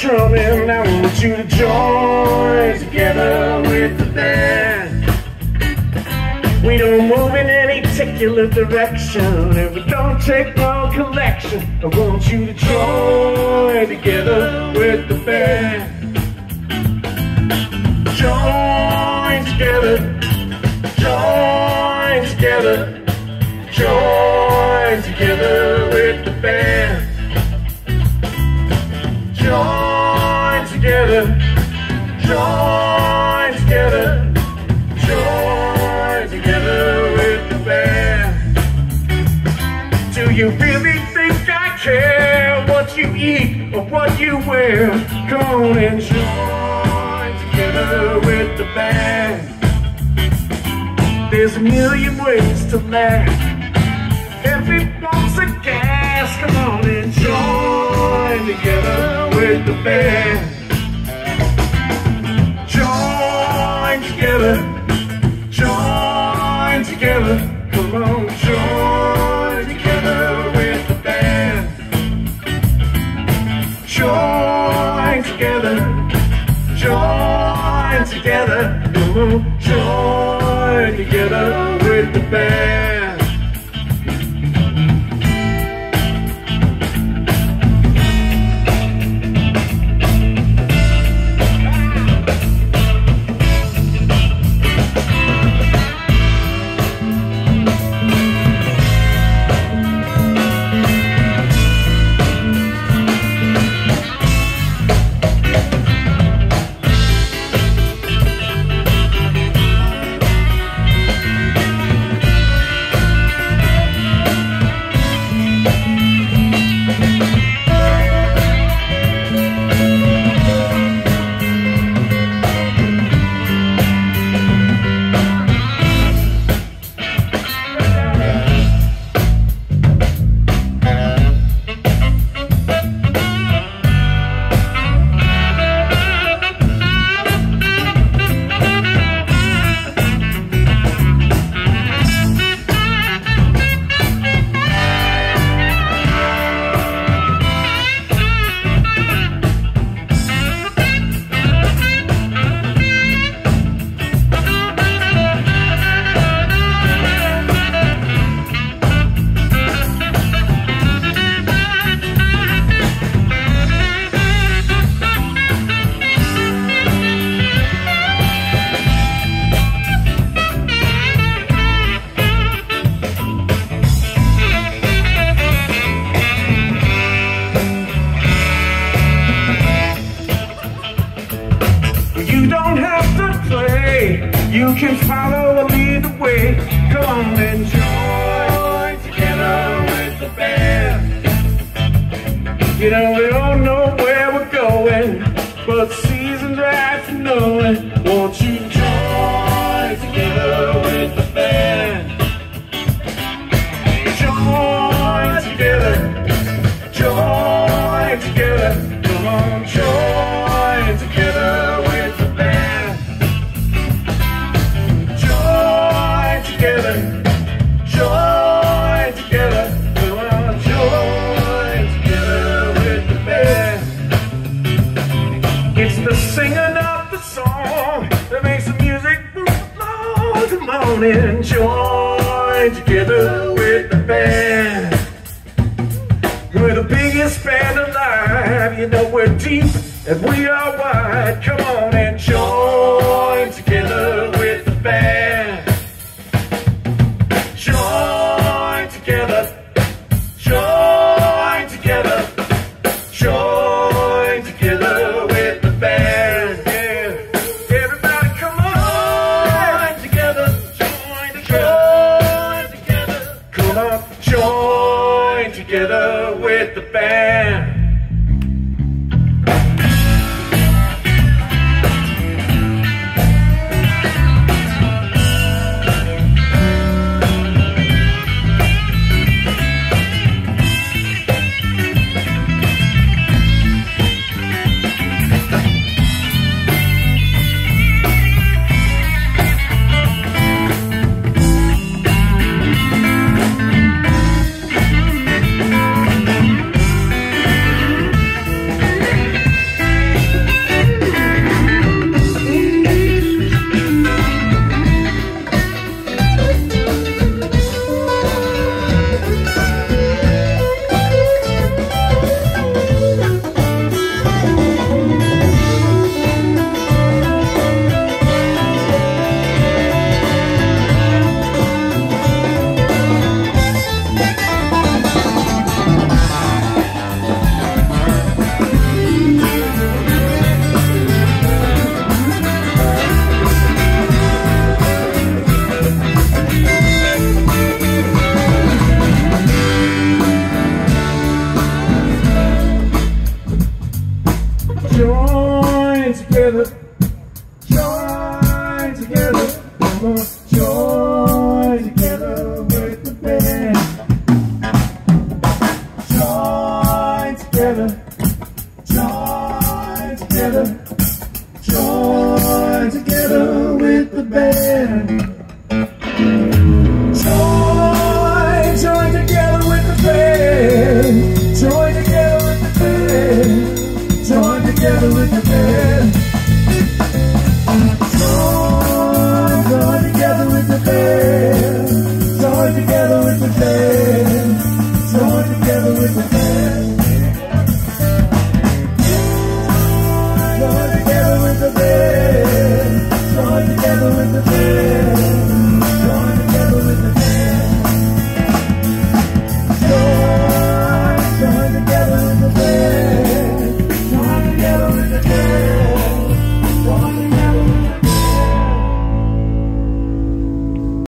drumming. I want you to join together with the band. We don't move in any particular direction, and we don't take no collection. I want you to join together with the band. Join together. Join together. Care what you eat or what you wear? Come on and join together with the band. There's a million ways to laugh. Everyone's a gas. Come on and join together with the band. Together with the band. You can follow or lead the way. Come on and join together with the band. You know, we don't know where we're going, but season's right for knowing. On and join together with the band. We're the biggest band alive. You know we're deep and we are wide. Come on and join together. together with the day.